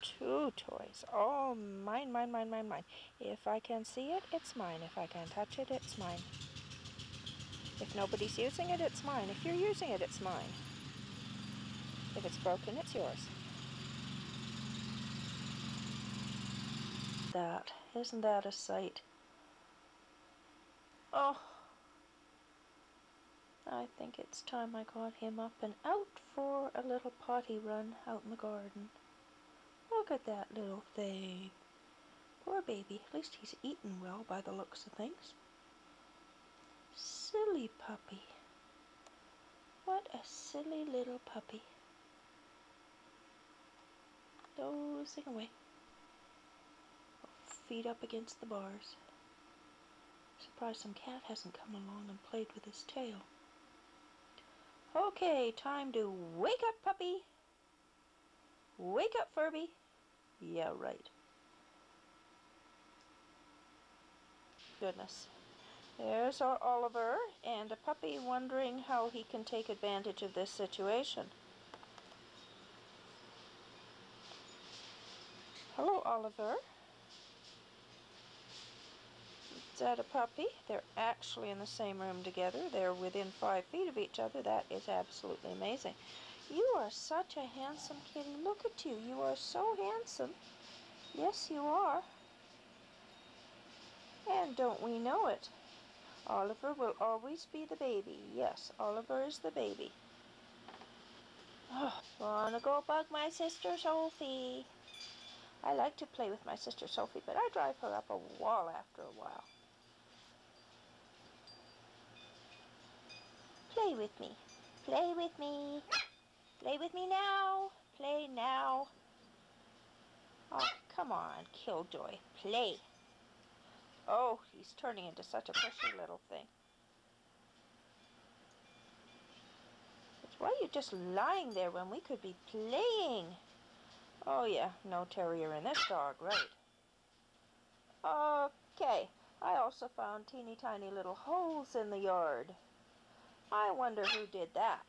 Two toys. Oh, mine, mine, mine, mine, mine. If I can see it, it's mine. If I can touch it, it's mine. If nobody's using it, it's mine. If you're using it, it's mine. If it's broken, it's yours. That. Isn't that a sight? Oh. I think it's time I got him up and out for a little potty run out in the garden. Look at that little thing. Poor baby. At least he's eaten well by the looks of things. Silly puppy. What a silly little puppy. Dozing away. Feet up against the bars. Surprised some cat hasn't come along and played with his tail. Okay, time to wake up, puppy. Wake up, Furby. Yeah, right. Goodness. There's our Oliver and a puppy wondering how he can take advantage of this situation. Hello, Oliver. Is that a puppy? They're actually in the same room together. They're within five feet of each other. That is absolutely amazing. You are such a handsome kitty. Look at you. You are so handsome. Yes, you are. And don't we know it? Oliver will always be the baby. Yes, Oliver is the baby. Oh, wanna go bug my sister Sophie? I like to play with my sister Sophie, but I drive her up a wall after a while. Play with me. Play with me. Play with me now. Play now. Oh, come on, Killjoy. Play. Oh, he's turning into such a pushy little thing. But why are you just lying there when we could be playing? Oh yeah, no terrier in this dog, right. Okay, I also found teeny tiny little holes in the yard. I wonder who did that.